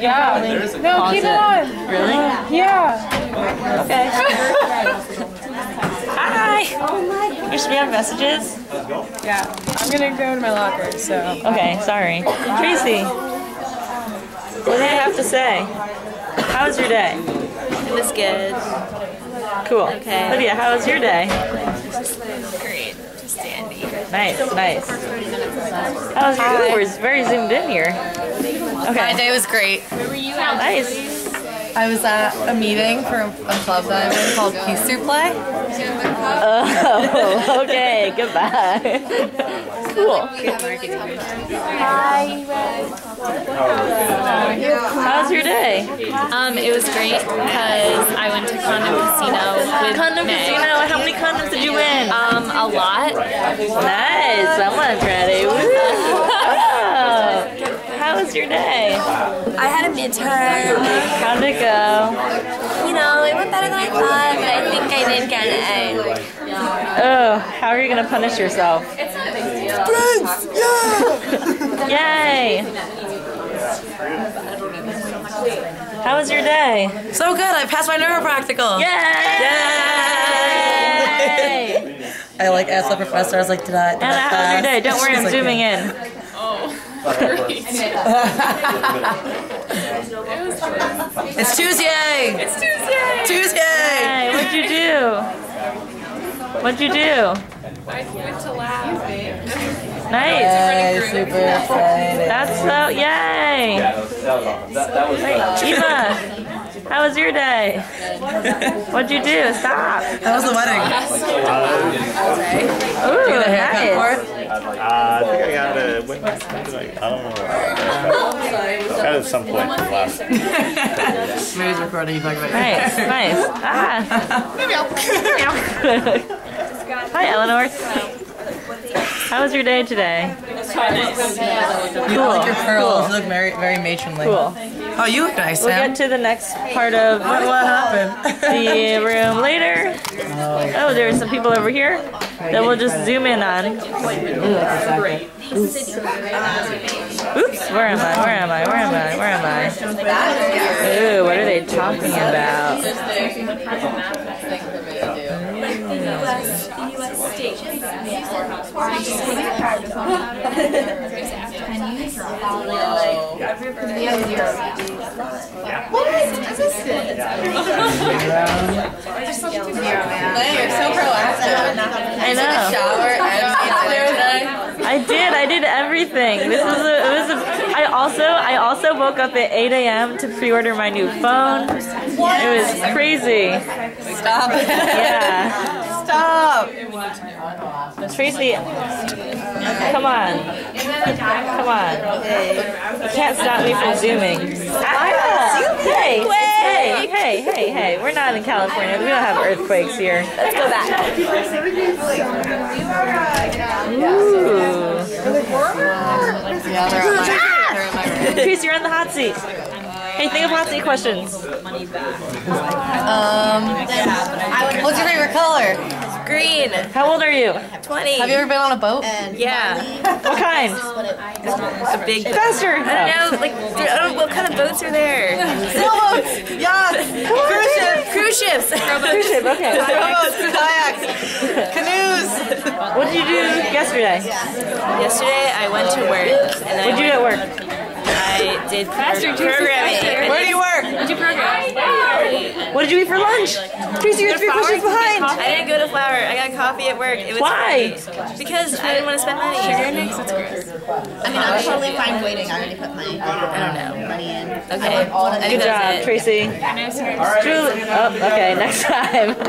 Yeah. No, Pause keep it it. on. Really? Yeah. Okay. Hi. Oh You're supposed to have messages? Yeah. I'm gonna go to my locker, so. Okay, sorry. Tracy, what do you have to say? How was your day? It was good. Cool. Okay. Lydia, how was your day? Great. Just dandy. Nice, nice. How was your? Ooh, we're very zoomed in here. My Okay. day was great. Nice. I was at a meeting for a club that I'm in called Peace Through Play. Oh, okay. Goodbye. cool. Hi. How's your day? Um, it was great because I went to Condom Casino with Condom Meg. Casino. How many condoms did you win? Um, a lot. Nice. Someone's ready. Woo. Oh. How was your day? I had a midterm. How'd it go? You know, it went better than I thought, but I think I didn't get an A. Oh, how are you gonna punish yourself? It's not a big deal. Yeah! Yay! How was your day? So good, I passed my neuro practical. Yay! I like asked the professor, I was like, did I? Did Anna, I how was your day? Don't worry, I'm like, zooming yeah. in. It's Tuesday! It's Tuesday! Tuesday! Hey, what'd you do? What'd you do? I Nice. Yay, super excited. That's so yay! Eva, how was your day? What'd you do? Stop. How was the wedding? Ooh, Get nice. For it? Uh, I think I got it. When, when I, I don't know. Got it at some point last. Smooth recording, you talk about Nice, nice. Ah. Hi, Eleanor. How was your day today? You like your pearls, you look very, very matronly. Cool. Oh, you look nice, We'll Sam. get to the next part of What, what happened? the room later. Oh, there's some people over here that we'll just zoom in on. Oops, where am I? Where am I? Where am I? Where am I? Ooh, what are they talking about? You're so proactive. I know. Shower and I did. I did everything. This was a. It was a. I also. I also woke up at 8 a.m. to pre-order my new phone. It was crazy. Stop. Yeah. Stop. Tracy, come on. Come on. You can't stop me from zooming. Ah, hey, hey, hey, hey, hey. We're not in California. We don't have earthquakes here. Let's go back. Ooh. Yeah, they're on my, they're in my room. Tracy, you're in the hot seat. Hey, think of hot seat questions. Um, what's your favorite color? Green. How old are you? 20. Have you ever been on a boat? yeah. What kind? A big. Faster. I don't know, like, I don't know what kind of boats are there. Sailboats, yachts, cruise ships, Cruise ships. Cruise ship, okay. rowboats, kayaks, canoes. What did you do yesterday? Yesterday, I went to work and What did you do I, at work? I did pro- programming. Where do you work? I do programming. What did you eat for lunch? Tracy, you're three questions behind. I didn't go to Flower. I got coffee at work. It was Why? great. Because I didn't want to spend money. Sugar mix? That's gross. I mean, I'm totally fine waiting. I already put my I don't know. money in. Okay. I think Good job, it. Tracy. Julie. Oh, okay, next time.